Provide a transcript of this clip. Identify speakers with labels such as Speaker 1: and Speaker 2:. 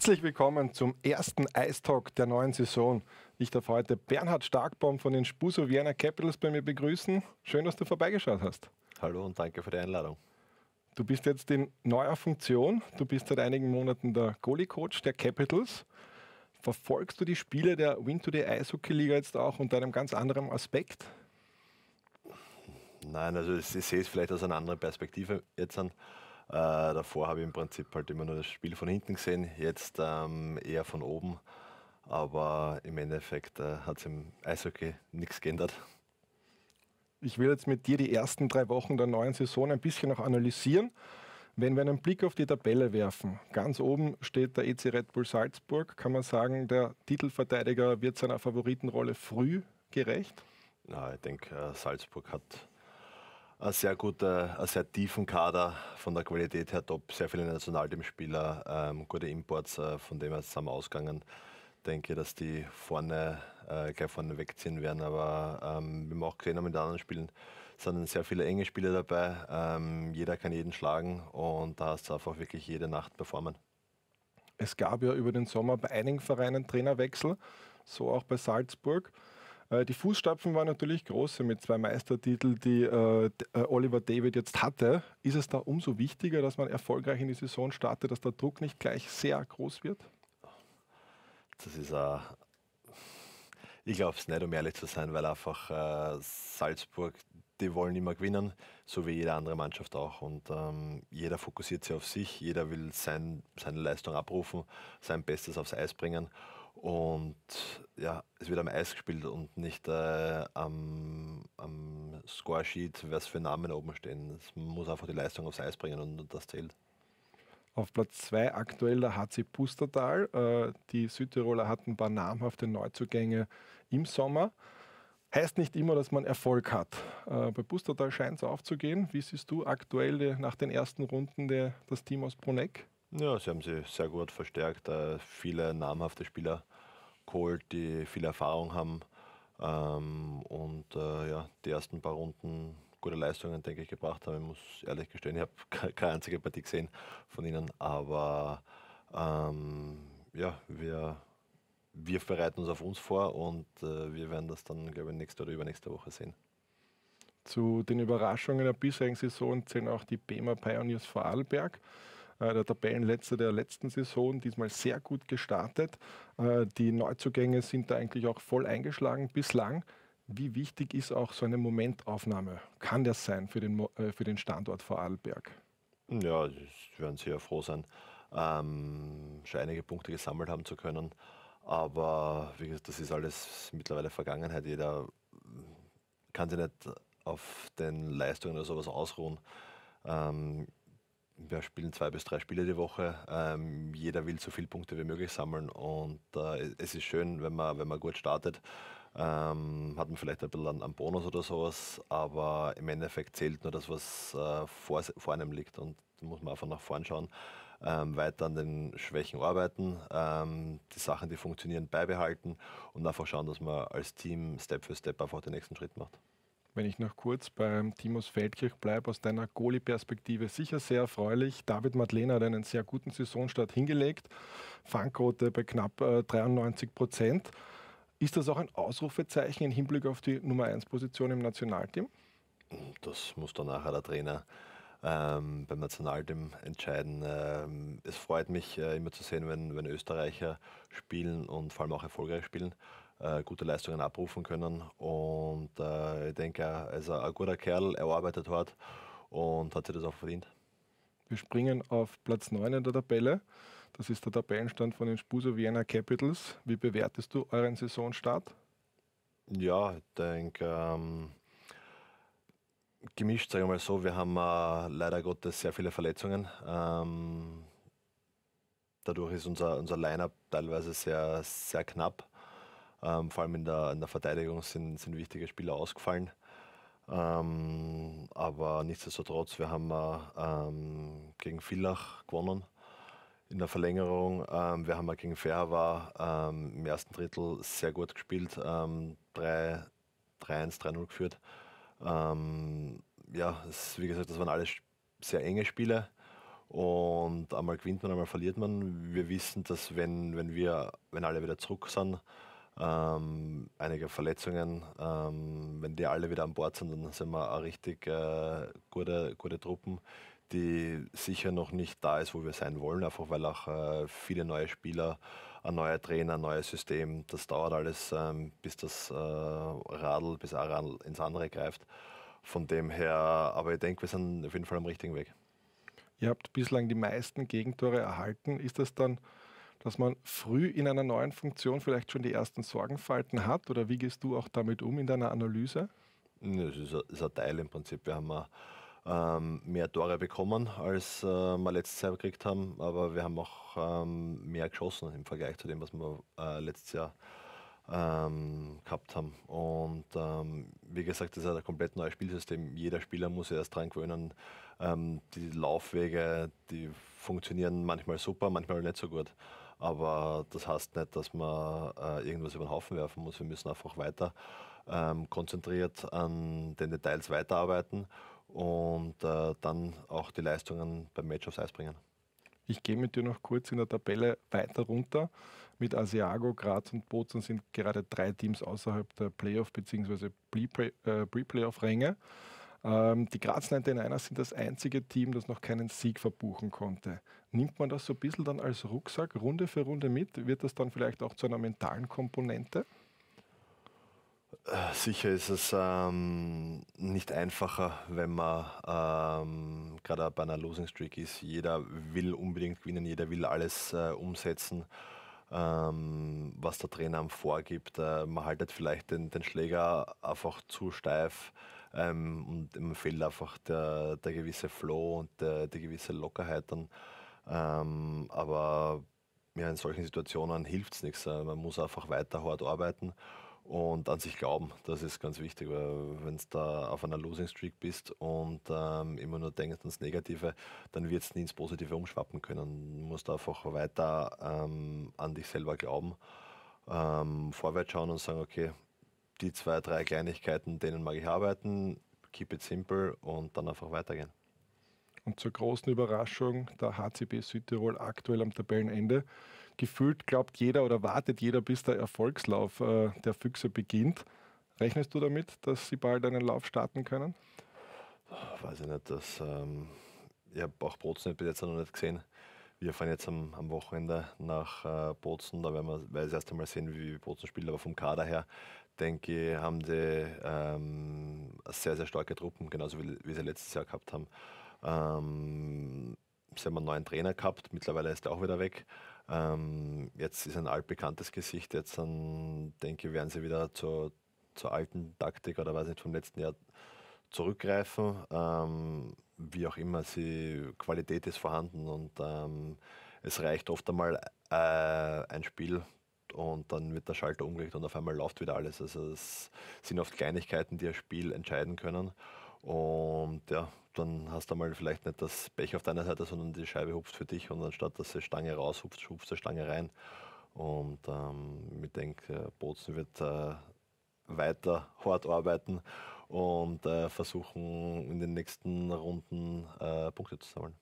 Speaker 1: Herzlich willkommen zum ersten Eistalk der neuen Saison. Ich darf heute Bernhard Starkbaum von den Spuso Vienna Capitals bei mir begrüßen. Schön, dass du vorbeigeschaut hast.
Speaker 2: Hallo und danke für die Einladung.
Speaker 1: Du bist jetzt in neuer Funktion. Du bist seit einigen Monaten der Goalie-Coach der Capitals. Verfolgst du die Spiele der Win to the Eishockey Liga jetzt auch unter einem ganz anderen Aspekt?
Speaker 2: Nein, also ich sehe es vielleicht aus einer anderen Perspektive jetzt an. Äh, davor habe ich im Prinzip halt immer nur das Spiel von hinten gesehen, jetzt ähm, eher von oben. Aber im Endeffekt äh, hat es im Eishockey nichts geändert.
Speaker 1: Ich will jetzt mit dir die ersten drei Wochen der neuen Saison ein bisschen noch analysieren. Wenn wir einen Blick auf die Tabelle werfen, ganz oben steht der EC Red Bull Salzburg. Kann man sagen, der Titelverteidiger wird seiner Favoritenrolle früh gerecht?
Speaker 2: Ja, ich denke, äh, Salzburg hat einen sehr guten, einen sehr tiefen Kader von der Qualität her top, sehr viele Nationalteamspieler, ähm, gute Imports, äh, von dem her wir ausgegangen. Denke, dass die vorne äh, gleich vorne wegziehen werden, aber ähm, wie wir auch gesehen haben den anderen Spielen, sind sehr viele enge Spiele dabei. Ähm, jeder kann jeden schlagen und da hast du einfach wirklich jede Nacht performen.
Speaker 1: Es gab ja über den Sommer bei einigen Vereinen Trainerwechsel, so auch bei Salzburg. Äh, die Fußstapfen waren natürlich große mit zwei Meistertiteln, die äh, äh, Oliver David jetzt hatte. Ist es da umso wichtiger, dass man erfolgreich in die Saison startet, dass der Druck nicht gleich sehr groß wird?
Speaker 2: Das ist ein. Ich glaube es nicht, um ehrlich zu sein, weil einfach Salzburg, die wollen immer gewinnen, so wie jede andere Mannschaft auch. Und ähm, jeder fokussiert sich auf sich, jeder will sein, seine Leistung abrufen, sein Bestes aufs Eis bringen. Und ja, es wird am Eis gespielt und nicht äh, am, am Scoresheet, was für Namen oben stehen. Es muss einfach die Leistung aufs Eis bringen und, und das zählt.
Speaker 1: Auf Platz 2 aktuell der HC Pustertal. Äh, die Südtiroler hatten ein paar namhafte Neuzugänge im Sommer. Heißt nicht immer, dass man Erfolg hat. Äh, bei Pustertal scheint es aufzugehen. Wie siehst du aktuell nach den ersten Runden der, das Team aus Bruneck?
Speaker 2: Ja, sie haben sich sehr gut verstärkt. Äh, viele namhafte Spieler geholt, die viel Erfahrung haben. Ähm, und äh, ja, die ersten paar Runden gute Leistungen, denke ich, gebracht haben. Ich muss ehrlich gestehen, ich habe keine einzige Partie gesehen von ihnen. Aber ähm, ja, wir, wir bereiten uns auf uns vor und äh, wir werden das dann, glaube ich, nächste oder übernächste Woche sehen.
Speaker 1: Zu den Überraschungen der bisherigen Saison zählen auch die BEMA Pioneers Vorarlberg. Äh, der Tabellenletzte der letzten Saison, diesmal sehr gut gestartet. Äh, die Neuzugänge sind da eigentlich auch voll eingeschlagen bislang. Wie wichtig ist auch so eine Momentaufnahme? Kann das sein für den, äh, für den Standort Vorarlberg?
Speaker 2: Ja, wir werden sehr froh sein, ähm, schon einige Punkte gesammelt haben zu können. Aber wie gesagt, das ist alles mittlerweile Vergangenheit. Jeder kann sich nicht auf den Leistungen oder sowas ausruhen. Ähm, wir spielen zwei bis drei Spiele die Woche. Ähm, jeder will so viele Punkte wie möglich sammeln und äh, es ist schön, wenn man, wenn man gut startet. Ähm, hat man vielleicht ein bisschen einen Bonus oder sowas, aber im Endeffekt zählt nur das, was äh, vor, vor einem liegt und da muss man einfach nach vorn schauen. Ähm, weiter an den Schwächen arbeiten, ähm, die Sachen, die funktionieren, beibehalten und einfach schauen, dass man als Team Step für Step einfach den nächsten Schritt macht
Speaker 1: wenn ich noch kurz beim Timos Feldkirch bleibe, aus deiner Goalie-Perspektive sicher sehr erfreulich. David Madlena hat einen sehr guten Saisonstart hingelegt, Fangquote bei knapp äh, 93 Prozent. Ist das auch ein Ausrufezeichen im Hinblick auf die Nummer 1 Position im Nationalteam?
Speaker 2: Das muss dann nachher der Trainer ähm, beim Nationalteam entscheiden. Ähm, es freut mich äh, immer zu sehen, wenn, wenn Österreicher spielen und vor allem auch erfolgreich spielen äh, gute Leistungen abrufen können. Und äh, ich denke, er ist ein guter Kerl, er arbeitet hart und hat sich das auch verdient.
Speaker 1: Wir springen auf Platz 9 in der Tabelle. Das ist der Tabellenstand von den Spuso Vienna Capitals. Wie bewertest du euren Saisonstart?
Speaker 2: Ja, ich denke, ähm, gemischt, sagen wir mal so. Wir haben äh, leider Gottes sehr viele Verletzungen. Ähm, dadurch ist unser, unser Line-up teilweise sehr, sehr knapp. Ähm, vor allem in der, in der Verteidigung sind, sind wichtige Spieler ausgefallen. Ähm, aber nichtsdestotrotz, wir haben ähm, gegen Villach gewonnen in der Verlängerung. Ähm, wir haben gegen Ferhava ähm, im ersten Drittel sehr gut gespielt, ähm, 3-1, 3-0 geführt. Ähm, ja, es, wie gesagt, das waren alles sehr enge Spiele. Und einmal gewinnt man, einmal verliert man. Wir wissen, dass wenn, wenn wir, wenn alle wieder zurück sind, ähm, einige Verletzungen, ähm, wenn die alle wieder an Bord sind, dann sind wir eine richtig äh, gute, gute Truppen, die sicher noch nicht da ist, wo wir sein wollen, einfach weil auch äh, viele neue Spieler, ein neuer Trainer, ein neues System, das dauert alles, ähm, bis das äh, Radl, bis ein Radl ins andere greift. Von dem her, aber ich denke, wir sind auf jeden Fall am richtigen Weg.
Speaker 1: Ihr habt bislang die meisten Gegentore erhalten. Ist das dann, dass man früh in einer neuen Funktion vielleicht schon die ersten Sorgenfalten hat? Oder wie gehst du auch damit um in deiner Analyse?
Speaker 2: Das ist ein, ist ein Teil im Prinzip. Wir haben ähm, mehr Tore bekommen, als äh, wir letztes Jahr gekriegt haben, aber wir haben auch ähm, mehr geschossen im Vergleich zu dem, was wir äh, letztes Jahr ähm, gehabt haben. Und ähm, wie gesagt, das ist ein komplett neues Spielsystem. Jeder Spieler muss erst dran gewöhnen. Ähm, die Laufwege, die funktionieren manchmal super, manchmal nicht so gut. Aber das heißt nicht, dass man äh, irgendwas über den Haufen werfen muss. Wir müssen einfach weiter ähm, konzentriert an den Details weiterarbeiten und äh, dann auch die Leistungen beim Match aufs Eis bringen.
Speaker 1: Ich gehe mit dir noch kurz in der Tabelle weiter runter. Mit Asiago, Graz und Bozen sind gerade drei Teams außerhalb der Playoff- bzw. Pre-Playoff-Ränge. Ähm, die Graz 99ers sind das einzige Team, das noch keinen Sieg verbuchen konnte. Nimmt man das so ein bisschen dann als Rucksack Runde für Runde mit? Wird das dann vielleicht auch zu einer mentalen Komponente?
Speaker 2: Sicher ist es ähm, nicht einfacher, wenn man ähm, gerade bei einer Losing Streak ist. Jeder will unbedingt gewinnen, jeder will alles äh, umsetzen, ähm, was der Trainer vorgibt. Äh, man haltet vielleicht den, den Schläger einfach zu steif ähm, und ihm fehlt einfach der, der gewisse Flow und der, die gewisse Lockerheit dann. Ähm, aber ja, in solchen Situationen hilft es nichts. Man muss einfach weiter hart arbeiten und an sich glauben. Das ist ganz wichtig, weil wenn du da auf einer Losing Streak bist und ähm, immer nur denkst ans Negative, dann wird es nie ins Positive umschwappen können. Du musst einfach weiter ähm, an dich selber glauben, ähm, vorwärts schauen und sagen, okay, die zwei, drei Kleinigkeiten, denen mag ich arbeiten, keep it simple und dann einfach weitergehen.
Speaker 1: Und zur großen Überraschung der HCB Südtirol aktuell am Tabellenende gefühlt glaubt jeder oder wartet jeder, bis der Erfolgslauf äh, der Füchse beginnt. Rechnest du damit, dass sie bald einen Lauf starten können?
Speaker 2: Weiß ich nicht. Das, ähm, ich habe auch Bozen bis jetzt noch nicht gesehen. Wir fahren jetzt am, am Wochenende nach äh, Bozen. Da werden wir, das erste Mal sehen, wie Bozen spielt. Aber vom Kader her, denke ich, haben die ähm, sehr, sehr starke Truppen, genauso wie, wie sie letztes Jahr gehabt haben. Ähm, sie haben einen neuen Trainer gehabt, mittlerweile ist er auch wieder weg. Ähm, jetzt ist ein altbekanntes Gesicht, jetzt dann, denke ich, werden sie wieder zur, zur alten Taktik oder weiß nicht vom letzten Jahr zurückgreifen. Ähm, wie auch immer, sie, Qualität ist vorhanden und ähm, es reicht oft einmal äh, ein Spiel und dann wird der Schalter umgelegt und auf einmal läuft wieder alles. Also es sind oft Kleinigkeiten, die ein Spiel entscheiden können. Und ja, dann hast du mal vielleicht nicht das Pech auf deiner Seite, sondern die Scheibe hupft für dich und anstatt dass die Stange raushupft, hupft die Stange rein. Und ähm, ich denke, Bozen wird äh, weiter hart arbeiten und äh, versuchen in den nächsten Runden äh, Punkte zu sammeln.